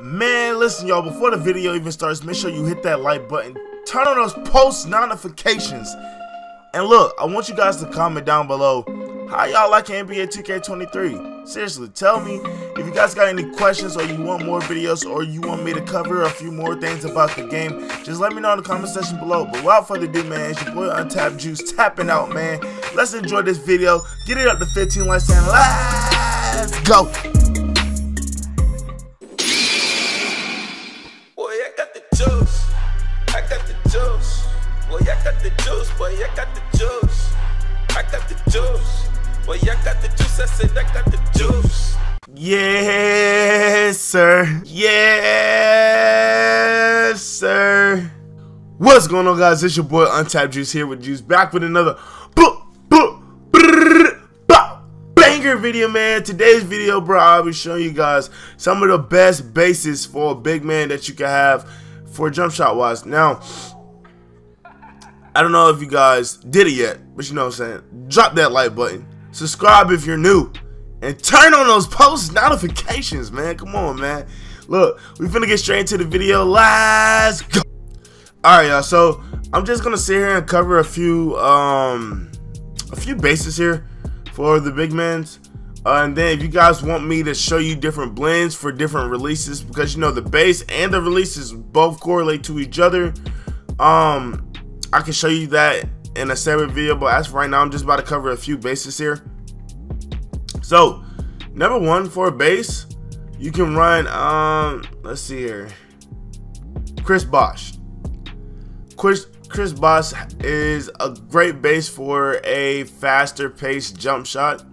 Man, listen, y'all, before the video even starts, make sure you hit that like button. Turn on those post notifications. And look, I want you guys to comment down below how y'all like NBA 2K23. Seriously, tell me if you guys got any questions or you want more videos or you want me to cover a few more things about the game. Just let me know in the comment section below. But without further ado, man, it's your boy Untapped Juice tapping out, man. Let's enjoy this video. Get it up to 15 likes and let's go. Got the juice. I got the juice. Boy, I got the juice. I said I got the juice. Yes, sir. Yes, sir. What's going on, guys? It's your boy Untapped Juice here with Juice back with another banger video, man. Today's video, bro, I'll be showing you guys some of the best bases for a big man that you can have for jump shot wise. Now, I don't know if you guys did it yet, but you know what I'm saying. Drop that like button. Subscribe if you're new. And turn on those post notifications, man. Come on, man. Look, we finna get straight into the video. Let's go. Alright, y'all. So I'm just gonna sit here and cover a few um a few bases here for the big men's. Uh, and then if you guys want me to show you different blends for different releases, because you know the base and the releases both correlate to each other. Um, I can show you that in a separate video, but as for right now, I'm just about to cover a few bases here. So, number one for a base, you can run, um, let's see here, Chris Bosh. Chris, Chris Bosh is a great base for a faster paced jump shot.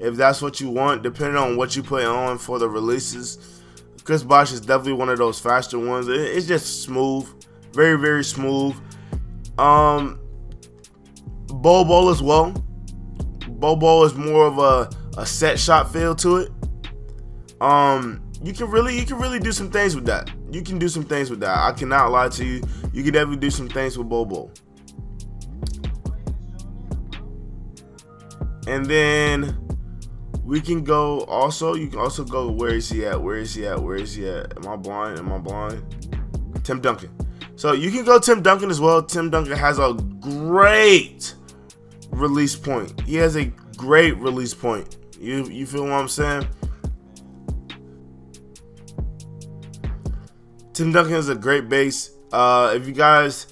If that's what you want, depending on what you put on for the releases. Chris Bosh is definitely one of those faster ones. It's just smooth, very, very smooth. Um, Bobo as well. Bobo is more of a, a set shot feel to it. Um, you can really you can really do some things with that. You can do some things with that. I cannot lie to you. You can definitely do some things with Bobo. And then we can go also, you can also go where is he at? Where is he at? Where is he at? Am I blind? Am I blind? Tim Duncan. So you can go Tim Duncan as well. Tim Duncan has a great release point. He has a great release point. You you feel what I'm saying? Tim Duncan is a great base. Uh, if you guys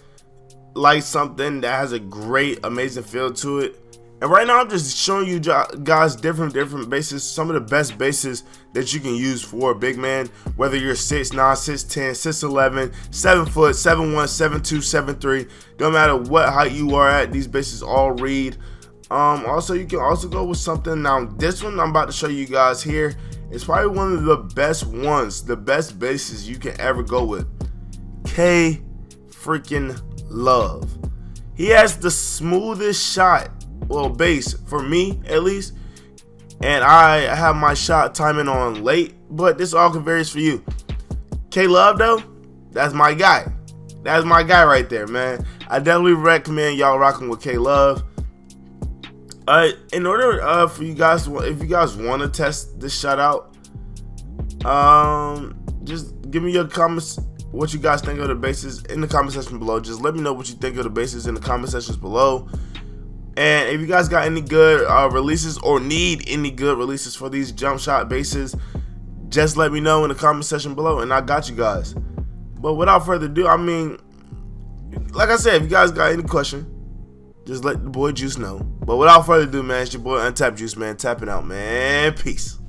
like something that has a great, amazing feel to it, and right now I'm just showing you guys different different bases, some of the best bases that you can use for a big man, whether you're 6'9, 6'10, 6'11, 7 foot, 7'1, 7'2, 7'3, no matter what height you are at, these bases all read. Um, also, you can also go with something. Now, this one I'm about to show you guys here is probably one of the best ones, the best bases you can ever go with. K freaking Love. He has the smoothest shot, well, base for me at least. And I have my shot timing on late, but this all can varies for you. K Love though, that's my guy. That's my guy right there, man. I definitely recommend y'all rocking with K Love. Uh, in order uh, for you guys, if you guys want to test this shot out, um, just give me your comments, what you guys think of the bases in the comment section below. Just let me know what you think of the bases in the comment sections below. And if you guys got any good uh, releases or need any good releases for these jump shot bases, just let me know in the comment section below, and I got you guys. But without further ado, I mean, like I said, if you guys got any question, just let the boy Juice know. But without further ado, man, it's your boy Untapped Juice, man. Tapping out, man. Peace.